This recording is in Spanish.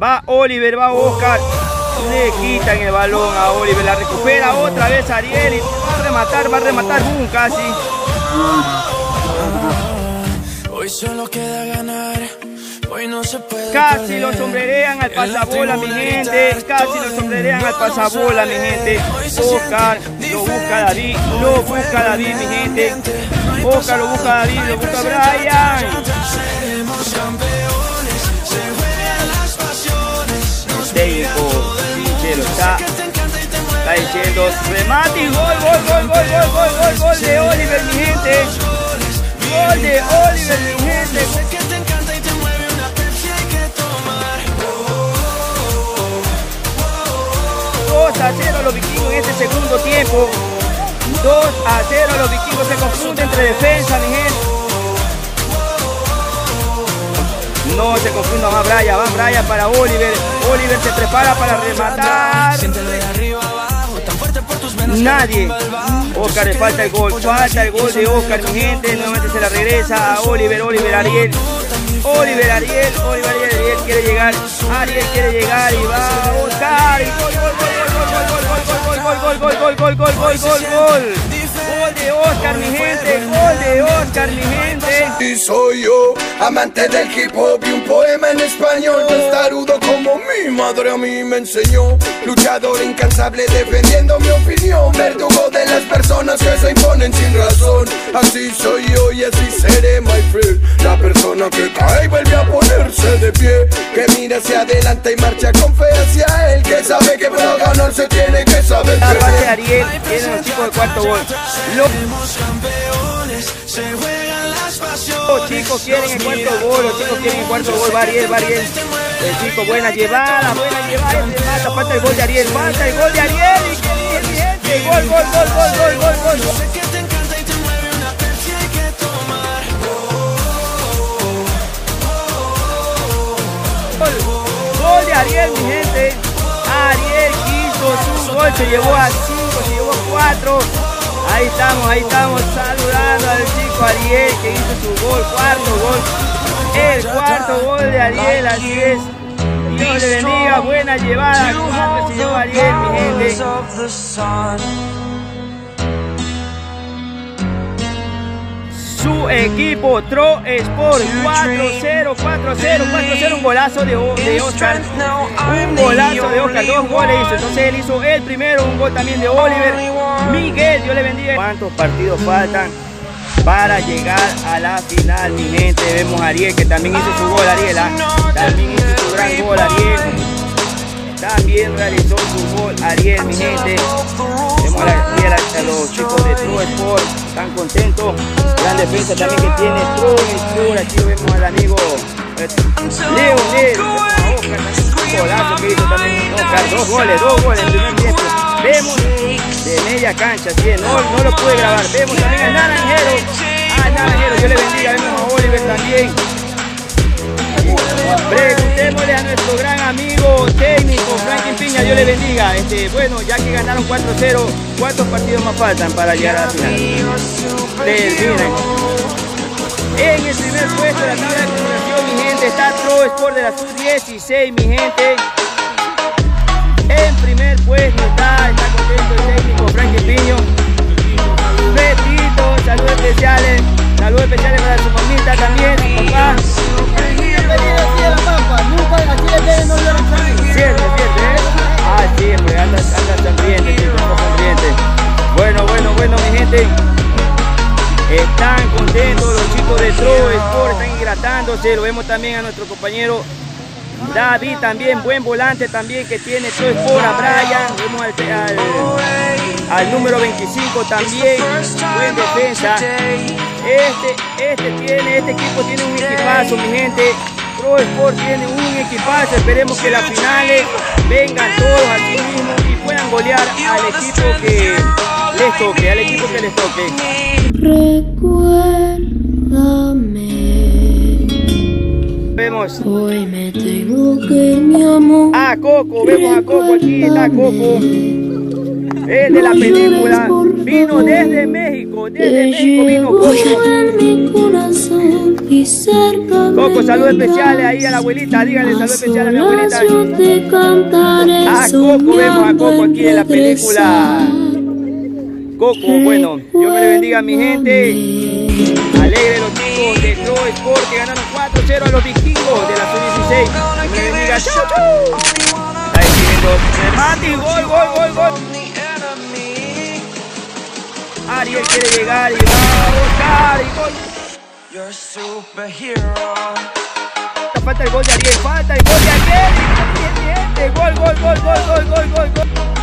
Va Oliver, va Oscar. Le quitan el balón a Oliver, la recupera otra vez Ariel y va a rematar, va a rematar, boom, casi. Hoy solo queda ganar. Hoy no se puede Casi lo sombrerean al pasabola, mi gente. Casi lo sombrerean al pasabola, mi gente. Oscar lo busca David, lo busca David, mi gente. Oscar lo busca David, lo busca Brian. Está diciendo remate y gol, gol, gol, gol, gol, gol, gol, gol de Oliver, mi gente. Gol de Oliver, mi gente. 2 a 0 los vikingos en este segundo tiempo. 2 a 0 los vikingos se confunden entre defensa, mi gente. No se confunda más Brian, va Brian para Oliver. Oliver se prepara para rematar. Nadie. Oscar le falta el gol. Falta el gol de Oscar, mi gente. Nuevamente se la regresa a Oliver, Oliver Ariel. Oliver Ariel, Oliver Ariel, Ariel quiere llegar. Ariel quiere llegar y va Oscar. Y gol, gol, gol, gol, gol, gol, gol, gol, gol, gol, gol, gol, gol, gol. Gol de Oscar, mi gente. Gol de Oscar, mi gente. Y soy yo, amante del hip hop y un poema en español Testarudo como mi madre a mí me enseñó Luchador incansable defendiendo mi opinión Verdugo de las personas que se imponen sin razón Así soy yo y así seré, my friend La persona que cae y vuelve a ponerse de pie Que mira hacia adelante y marcha con fe hacia él Que sabe que para ganar se tiene que saber La base de Ariel tiene los chicos de cuarto gol. Los campeones. Se juegan las pasiones. chicos quieren el cuarto gol, los chicos quieren el cuarto gol. Va Ariel, va Ariel. El chico, buena llevada, buena llevada. Mata, falta el gol de Ariel, falta el gol de Ariel. Messi, gol, gol, gol, gol, gol, gol, gol. Gol, gol de Ariel, mi gente. Ariel quiso su gol, se llevó a 5, se llevó a 4. Ahí estamos, ahí estamos saludando al chico Ariel que hizo su gol, cuarto gol. El cuarto gol de Ariel, así es. Dios le bendiga, buena llevada. Se mi gente. Su equipo Tro Sport 4-0, 4-0, 4-0, un golazo de, Oscar. Un golazo de Oscar, dos goles hizo. Entonces él hizo el primero, un gol también de Oliver. Miguel, Dios le bendiga. ¿Cuántos partidos faltan para llegar a la final, mi gente? Vemos a Ariel que también hizo su gol, Ariel. ¿ah? También hizo Realizó su gol, Ariel, mi gente. Vemos a, la- a los chicos de True Sport, están contentos. Gran defensa también que tiene True Sport. Aquí vemos al amigo eh, Leo Nel. Vemos a Oscar también, un golazo que hizo también. Dos goles, dos goles primer tiempo. Vemos de media cancha, sí, no, no lo pude grabar. Vemos también al Naranjero. Al Naranjero, Dios le bendiga. Vemos a Oliver también. Preguntémosle a nuestro gran amigo Dios le bendiga. Este, bueno, ya que ganaron 4-0, ¿cuántos partidos más faltan para llegar a la final? Terminan. En el primer puesto de la tabla de clasificación, mi gente, está Pro Sport de la Sub-16, mi gente. En primer puesto está, está contento el técnico Franklin Piño. Hidratándose. Lo vemos también a nuestro compañero David, también buen volante también que tiene Tro Sport, a Brian. Vemos al, al, número 25 también, buen defensa. Este, este tiene, este equipo tiene un equipazo, mi gente. Pro Sport tiene un equipazo. Esperemos que las finales vengan todos así mismo y puedan golear al equipo que les toque, al equipo que les toque. Recuérdame, Vemos hoy me tengo que ir, mi amor. a Coco, vemos a Coco aquí, está Coco. El de la película vino desde México, desde México vino Coco. Coco, saludos especiales ahí a la abuelita. Dígale saludos especiales a mi abuelita. yo te cantaré A Coco, vemos a Coco aquí en la película. Coco, bueno, Dios me le bendiga a mi gente. Alegre de Pro Sport que ganaron 4-0 a los vikingos de la sub-16. Dios me bendiga. Está escribiendo remate y gol, gol, gol, gol. Ariel quiere llegar y va a buscar y gol. You're superhero. Falta el gol de Ariel, falta el gol de Ariel. Gol, gol, gol, gol, gol, gol, gol, gol.